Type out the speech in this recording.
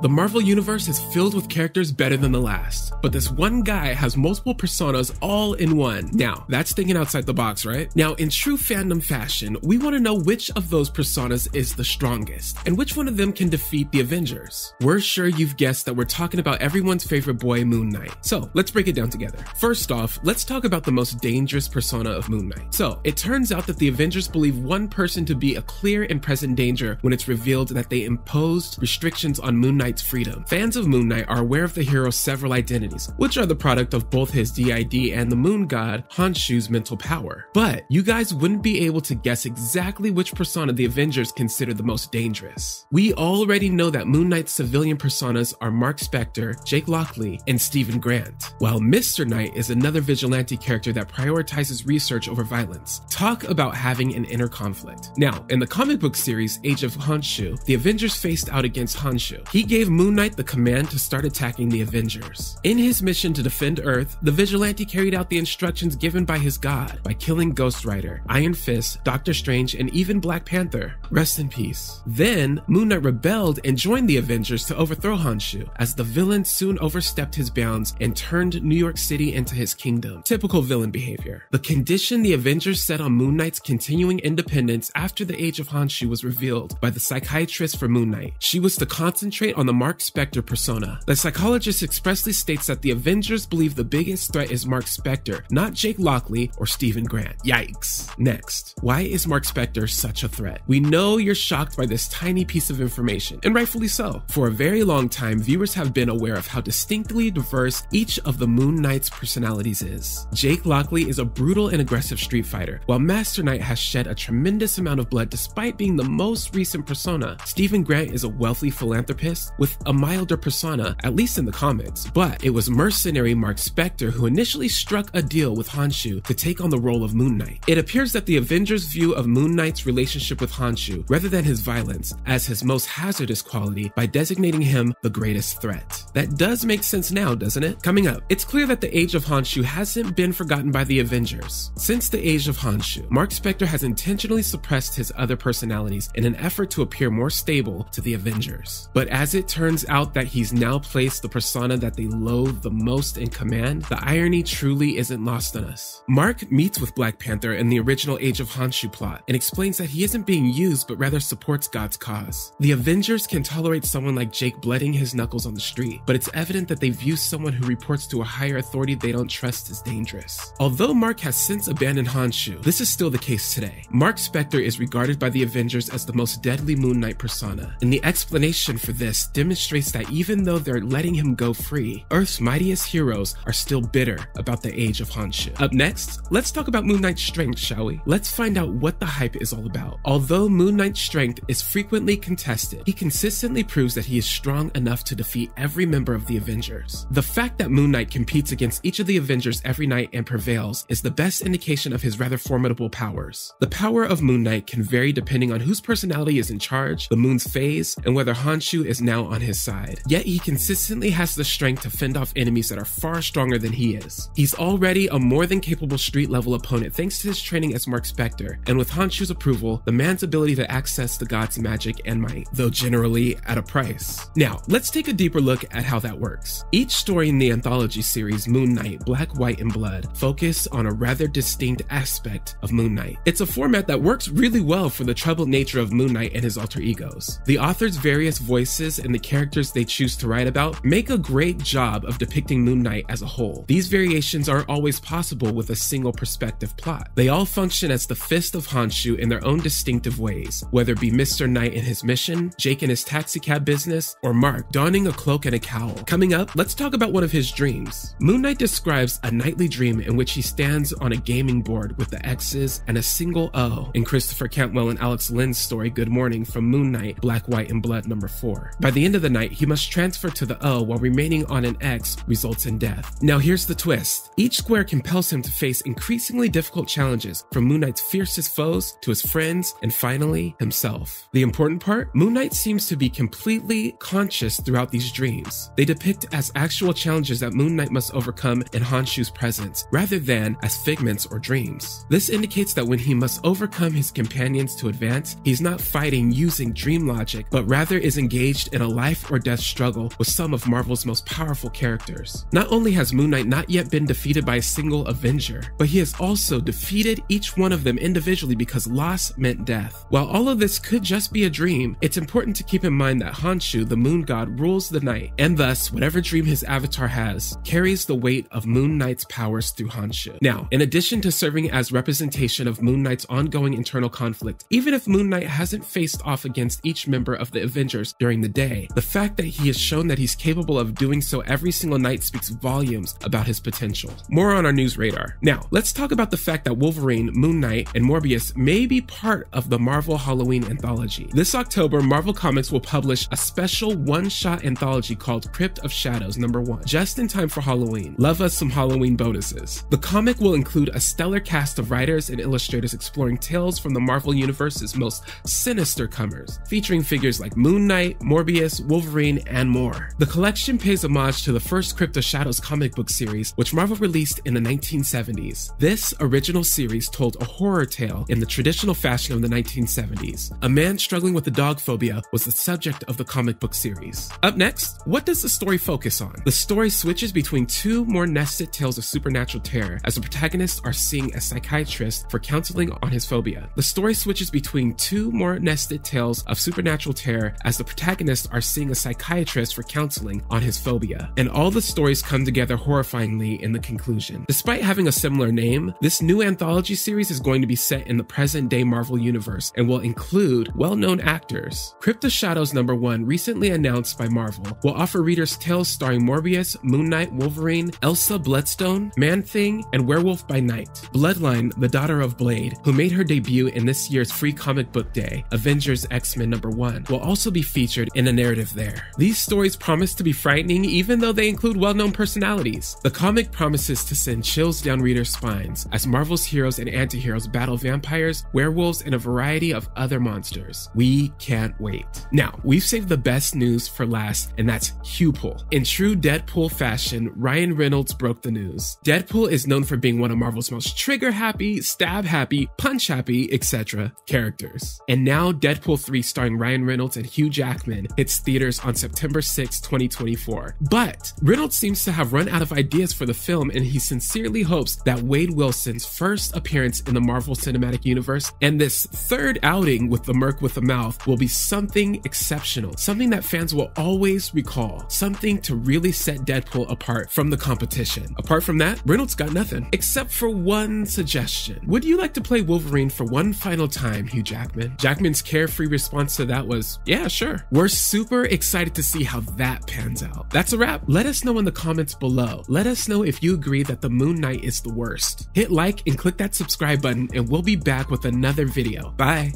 The Marvel Universe is filled with characters better than the last, but this one guy has multiple personas all in one. Now, that's thinking outside the box, right? Now, in true fandom fashion, we want to know which of those personas is the strongest, and which one of them can defeat the Avengers. We're sure you've guessed that we're talking about everyone's favorite boy, Moon Knight. So, let's break it down together. First off, let's talk about the most dangerous persona of Moon Knight. So, it turns out that the Avengers believe one person to be a clear and present danger when it's revealed that they imposed restrictions on Moon Knight's freedom. Fans of Moon Knight are aware of the hero's several identities, which are the product of both his DID and the moon god Khonshu's mental power. But you guys wouldn't be able to guess exactly which persona the Avengers consider the most dangerous. We already know that Moon Knight's civilian personas are Mark Spector, Jake Lockley, and Stephen Grant, while Mr. Knight is another vigilante character that prioritizes research over violence. Talk about having an inner conflict. Now, in the comic book series Age of Khonshu, the Avengers faced out against Khonshu. He gave Moon Knight the command to start attacking the Avengers. In his mission to defend Earth, the vigilante carried out the instructions given by his god by killing Ghost Rider, Iron Fist, Doctor Strange, and even Black Panther. Rest in peace. Then, Moon Knight rebelled and joined the Avengers to overthrow Khonshu, as the villain soon overstepped his bounds and turned New York City into his kingdom. Typical villain behavior. The condition the Avengers set on Moon Knight's continuing independence after the Age of Khonshu was revealed by the psychiatrist for Moon Knight. She was to concentrate on the Mark Spector persona. The psychologist expressly states that the Avengers believe the biggest threat is Mark Spector, not Jake Lockley or Stephen Grant. Yikes. Next, why is Mark Spector such a threat? We know you're shocked by this tiny piece of information, and rightfully so. For a very long time, viewers have been aware of how distinctly diverse each of the Moon Knight's personalities is. Jake Lockley is a brutal and aggressive street fighter, while Master Knight has shed a tremendous amount of blood despite being the most recent persona. Stephen Grant is a wealthy philanthropist with a milder persona, at least in the comics, but it was mercenary Mark Spector who initially struck a deal with Khonshu to take on the role of Moon Knight. It appears that the Avengers view of Moon Knight's relationship with Khonshu, rather than his violence, as his most hazardous quality by designating him the greatest threat. That does make sense now, doesn't it? Coming up, it's clear that the Age of Khonshu hasn't been forgotten by the Avengers. Since the Age of Khonshu, Mark Spector has intentionally suppressed his other personalities in an effort to appear more stable to the Avengers. But as it turns out that he's now placed the persona that they loathe the most in command, the irony truly isn't lost on us. Mark meets with Black Panther in the original Age of Khonshu plot and explains that he isn't being used but rather supports God's cause. The Avengers can tolerate someone like Jake blooding his knuckles on the street, but it's evident that they view someone who reports to a higher authority they don't trust as dangerous. Although Mark has since abandoned Khonshu, this is still the case today. Mark Spector is regarded by the Avengers as the most deadly Moon Knight persona, and the explanation for this demonstrates that even though they're letting him go free, Earth's mightiest heroes are still bitter about the age of Khonshu. Up next, let's talk about Moon Knight's strength, shall we? Let's find out what the hype is all about. Although Moon Knight's strength is frequently contested, he consistently proves that he is strong enough to defeat every member of the Avengers. The fact that Moon Knight competes against each of the Avengers every night and prevails is the best indication of his rather formidable powers. The power of Moon Knight can vary depending on whose personality is in charge, the moon's phase, and whether Khonshu is now on his side. Yet he consistently has the strength to fend off enemies that are far stronger than he is. He's already a more than capable street level opponent thanks to his training as Mark Spector, and with Khonshu's approval, the man's ability to access the god's magic and might, though generally at a price. Now, let's take a deeper look at how that works. Each story in the anthology series Moon Knight, Black, White, and Blood focus on a rather distinct aspect of Moon Knight. It's a format that works really well for the troubled nature of Moon Knight and his alter egos. The author's various voices and the characters they choose to write about make a great job of depicting Moon Knight as a whole. These variations aren't always possible with a single perspective plot. They all function as the fist of Khonshu in their own distinctive ways, whether it be Mr. Knight and his mission, Jake and his taxicab business, or Mark donning a cloak and a cowl. Coming up, let's talk about one of his dreams. Moon Knight describes a nightly dream in which he stands on a gaming board with the X's and a single O in Christopher Cantwell and Alex Lins' story Good Morning from Moon Knight, Black, White, and Blood number 4. By the end of the night, he must transfer to the O while remaining on an X results in death. Now here's the twist. Each square compels him to face increasingly difficult challenges from Moon Knight's fiercest foes to his friends and finally himself. The important part? Moon Knight seems to be completely conscious throughout these dreams. They depict as actual challenges that Moon Knight must overcome in Khonshu's presence, rather than as figments or dreams. This indicates that when he must overcome his companions to advance, he's not fighting using dream logic, but rather is engaged in a life or death struggle with some of Marvel's most powerful characters. Not only has Moon Knight not yet been defeated by a single Avenger, but he has also defeated each one of them individually because loss meant death. While all of this could just be a dream, it's important to keep in mind that Khonshu, the moon god, rules the night, and thus, whatever dream his avatar has carries the weight of Moon Knight's powers through Khonshu. Now, in addition to serving as representation of Moon Knight's ongoing internal conflict, even if Moon Knight hasn't faced off against each member of the Avengers during the day, the fact that he has shown that he's capable of doing so every single night speaks volumes about his potential. More on our news radar. Now, let's talk about the fact that Wolverine, Moon Knight, and Morbius may be part of the Marvel Halloween anthology. This October, Marvel Comics will publish a special one-shot anthology called Crypt of Shadows number 1, just in time for Halloween. Love us some Halloween bonuses. The comic will include a stellar cast of writers and illustrators exploring tales from the Marvel Universe's most sinister comers, featuring figures like Moon Knight, Morbius, Wolverine, and more. The collection pays homage to the first Crypt of Shadows comic book series, which Marvel released in the 1970s. This original series told a horror tale in the traditional fashion of the 1970s. A man struggling with a dog phobia was the subject of the comic book series. Up next, what does the story focus on? The story switches between two more nested tales of supernatural terror as the protagonists are seeing a psychiatrist for counseling on his phobia. The story switches between two more nested tales of supernatural terror as the protagonists are seeing a psychiatrist for counseling on his phobia. And all the stories come together horrifyingly in the conclusion. Despite having a similar name, this new anthology series is going to be set in the present day Marvel Universe and will include well known actors. Crypt of Shadows number 1, recently announced by Marvel, will offer readers tales starring Morbius, Moon Knight, Wolverine, Elsa Bloodstone, Man Thing, and Werewolf by Night. Bloodline, the daughter of Blade, who made her debut in this year's free comic book day, Avengers X Men number 1, will also be featured in a narrative there. These stories promise to be frightening even though they include well known personalities. The comic promises to send chills down readers' spines as Marvel's heroes and anti-heroes battle vampires, werewolves, and a variety of other monsters. We can't wait. Now, we've saved the best news for last, and that's Hugh-Pull. In true Deadpool fashion, Ryan Reynolds broke the news. Deadpool is known for being one of Marvel's most trigger happy, stab happy, punch happy, etc. characters. And now Deadpool 3 starring Ryan Reynolds and Hugh Jackman hits theaters on September 6, 2024. But Reynolds seems to have run out of ideas for the film and he sincerely hopes that Wade Wilson's first appearance in the Marvel Cinematic Universe and this third outing with the Merc with the Mouth will be something exceptional, something that fans will always recall, something to really set Deadpool apart from the competition. Apart from that, Reynolds got nothing, except for one suggestion. Would you like to play Wolverine for one final time, Hugh Jackman? Jackman's carefree response to that was, yeah, sure. We're super excited to see how that pans out. That's a wrap. Let us know in the comments below. Let us know if you agree that the Moon Knight is the worst. Hit like and click that subscribe button and we'll be back with another video. Bye.